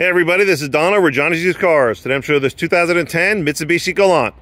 Hey everybody, this is Don over Johnny's Used Cars. Today I'm showing this 2010 Mitsubishi Galant.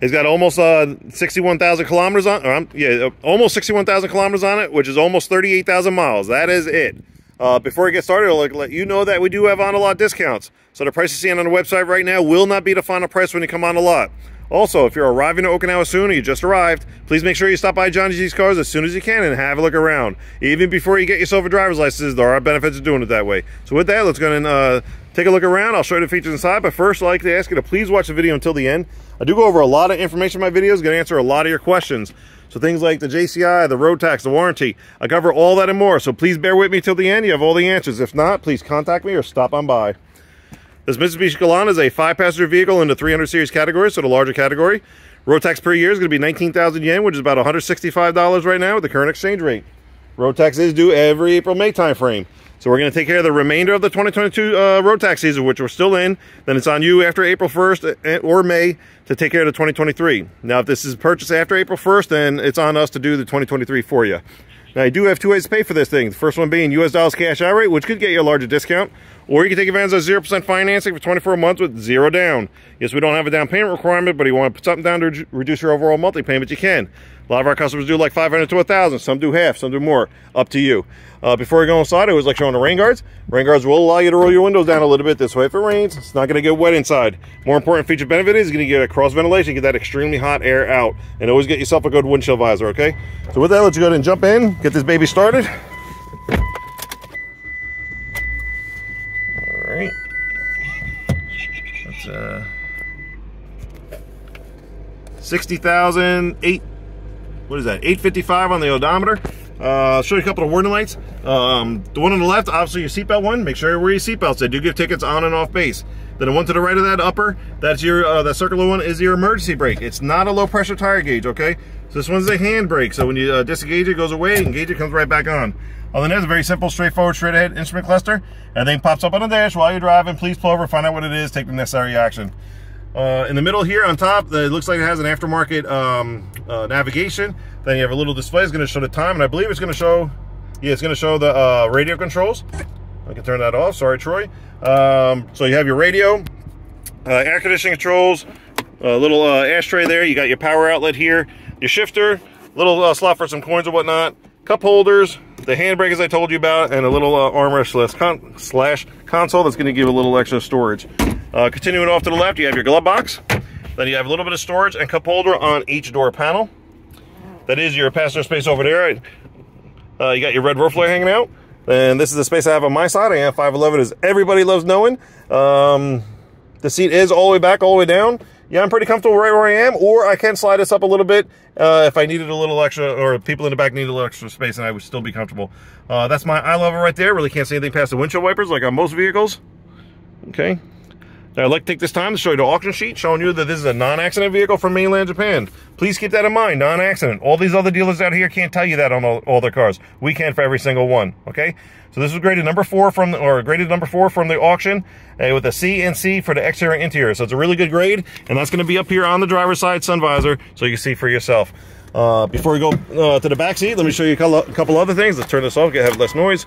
It's got almost uh, 61,000 kilometers on, um, yeah, almost 61,000 kilometers on it, which is almost 38,000 miles. That is it. Uh, before I get started, I'll let you know that we do have on a lot discounts. So the price you're seeing on the website right now will not be the final price when you come on a lot. Also, if you're arriving to Okinawa soon or you just arrived, please make sure you stop by Johnny's Used Cars as soon as you can and have a look around. Even before you get yourself a driver's license, there are benefits of doing it that way. So with that, let's go and uh, take a look around. I'll show you the features inside, but first I'd like to ask you to please watch the video until the end. I do go over a lot of information in my videos, to answer a lot of your questions. So things like the JCI, the road tax, the warranty, I cover all that and more. So please bear with me till the end. You have all the answers. If not, please contact me or stop on by. This Mitsubishi Galant is a five-passenger vehicle in the 300 series category, so the larger category. Road tax per year is going to be 19,000 yen, which is about $165 right now with the current exchange rate. Road tax is due every April-May time frame. So we're going to take care of the remainder of the 2022 uh, road tax season, which we're still in. Then it's on you after April 1st uh, or May to take care of the 2023. Now, if this is purchased after April 1st, then it's on us to do the 2023 for you. Now, you do have two ways to pay for this thing. The first one being US dollars cash out rate, which could get you a larger discount. Or you can take advantage of 0% financing for 24 months with zero down. Yes, we don't have a down payment requirement, but if you want to put something down to reduce your overall monthly payment, you can. A lot of our customers do like 500 to 1,000. Some do half, some do more. Up to you. Uh, before we go inside, I always like showing the rain guards. Rain guards will allow you to roll your windows down a little bit this way. If it rains, it's not going to get wet inside. More important feature benefit is you're going to get a cross ventilation, get that extremely hot air out, and always get yourself a good windshield visor, okay? So with that, let's go ahead and jump in, get this baby started. Right. That's uh, 60,000, eight, what is that, 855 on the odometer. Uh, I'll show you a couple of warning lights. Um, the one on the left, obviously your seatbelt one. Make sure you wear your seatbelts. They do give tickets on and off base. Then the one to the right of that upper, that's your, uh, that circular one is your emergency brake. It's not a low pressure tire gauge, okay? So this one's a hand brake. So when you uh, disengage it, goes away, engage it, comes right back on. Other than that, a very simple, straightforward, straight ahead instrument cluster. Everything pops up on the dash while you're driving. Please pull over, find out what it is, take the necessary action. Uh, in the middle here on top, it looks like it has an aftermarket um, uh, navigation. Then you have a little display. It's going to show the time, and I believe it's going to show, yeah, it's going to show the uh, radio controls. I can turn that off. Sorry, Troy. Um, so you have your radio, uh, air conditioning controls, a little uh, ashtray there. You got your power outlet here, your shifter, little uh, slot for some coins or whatnot, cup holders, the handbrake as I told you about, and a little uh, armrest slash, con slash console that's going to give a little extra storage. Uh, continuing off to the left, you have your glove box. Then you have a little bit of storage and cup holder on each door panel. That is your passenger space over there. Uh, you got your red roof light hanging out. And this is the space I have on my side. I have 511 as everybody loves knowing. Um, the seat is all the way back, all the way down yeah, I'm pretty comfortable right where I am, or I can slide this up a little bit uh, if I needed a little extra, or people in the back needed a little extra space, and I would still be comfortable. Uh, that's my eye level right there. Really can't see anything past the windshield wipers like on most vehicles. Okay. I'd like to take this time to show you the auction sheet showing you that this is a non-accident vehicle from mainland Japan. Please keep that in mind, non-accident. All these other dealers out here can't tell you that on all, all, their cars. We can for every single one, okay? So this was graded number four from, or graded number four from the auction uh, with a C and C for the exterior and interior. So it's a really good grade, and that's gonna be up here on the driver's side sun visor so you can see for yourself. Uh, before we go uh, to the back seat, let me show you a couple other things. Let's turn this off, get have less noise.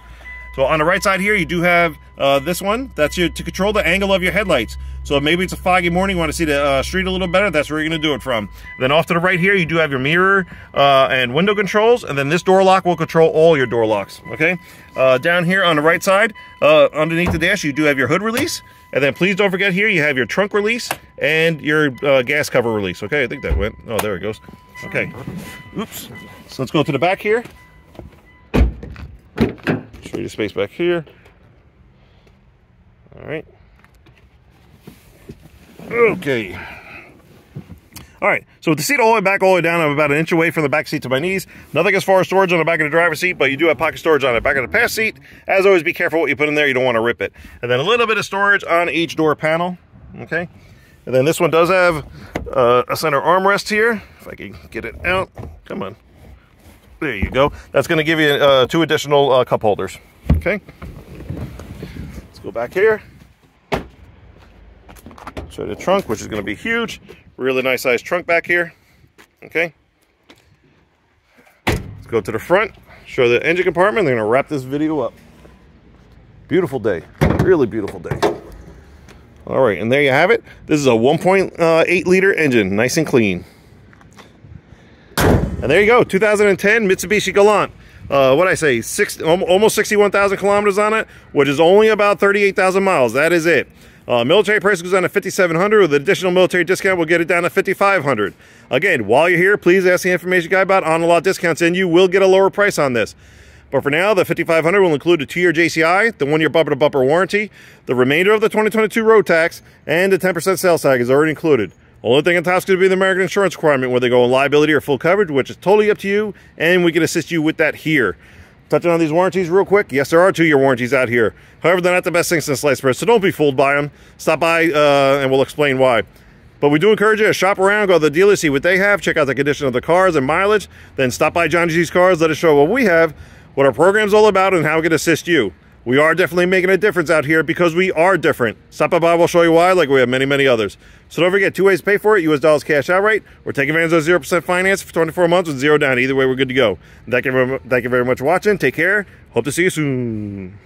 So on the right side here, you do have uh, this one. That's your to control the angle of your headlights. So maybe it's a foggy morning, you want to see the uh, street a little better, that's where you're going to do it from. Then off to the right here, you do have your mirror uh, and window controls, and then this door lock will control all your door locks, okay? Uh, down here on the right side, uh, underneath the dash, you do have your hood release, and then please don't forget here, you have your trunk release and your uh, gas cover release, okay? I think that went, oh, there it goes. Okay, oops. So let's go to the back here. Show you space back here. All right. Okay. All right, so with the seat all the way back, all the way down, I'm about an inch away from the back seat to my knees. Nothing as far as storage on the back of the driver's seat, but you do have pocket storage on the back of the pass seat. As always, be careful what you put in there. You don't want to rip it. And then a little bit of storage on each door panel, okay? And then this one does have uh, a center armrest here. If I can get it out. Come on. There you go. That's going to give you uh, two additional uh, cup holders. Let's go back here. Show the trunk, which is going to be huge. Really nice size trunk back here. Okay. Let's go to the front. Show the engine compartment. They're going to wrap this video up. Beautiful day. Really beautiful day. All right, and there you have it. This is a uh, 1.8 liter engine, nice and clean. And there you go, 2010 Mitsubishi Galant. Uh, what I say, six, almost 61,000 kilometers on it, which is only about 38,000 miles. That is it. Uh, military price goes down to 5700 with additional military discount, we'll get it down to 5500 Again, while you're here, please ask the information guy about on-the-lot discounts, and you will get a lower price on this. But for now, the 5500 will include a two-year JCI, the one-year bumper-to-bumper warranty, the remainder of the 2022 road tax, and the 10% sales tag is already included. Only thing in top is going to be the American insurance requirement, whether they go in liability or full coverage, which is totally up to you, and we can assist you with that here. Touching on these warranties real quick. Yes, there are two-year warranties out here. However, they're not the best things since sliced bread, so don't be fooled by them. Stop by, uh, and we'll explain why. But we do encourage you to shop around, go to the dealer, see what they have, check out the condition of the cars and mileage, then stop by Johnny's Cars, let us show what we have, what our program's all about, and how we can assist you. We are definitely making a difference out here because we are different. Stop by, we'll show you why, like we have many, many others. So don't forget, two ways to pay for it, US dollars cash outright, or take advantage of 0% finance for 24 months with zero down. Either way, we're good to go. Thank you, thank you very much for watching. Take care. Hope to see you soon.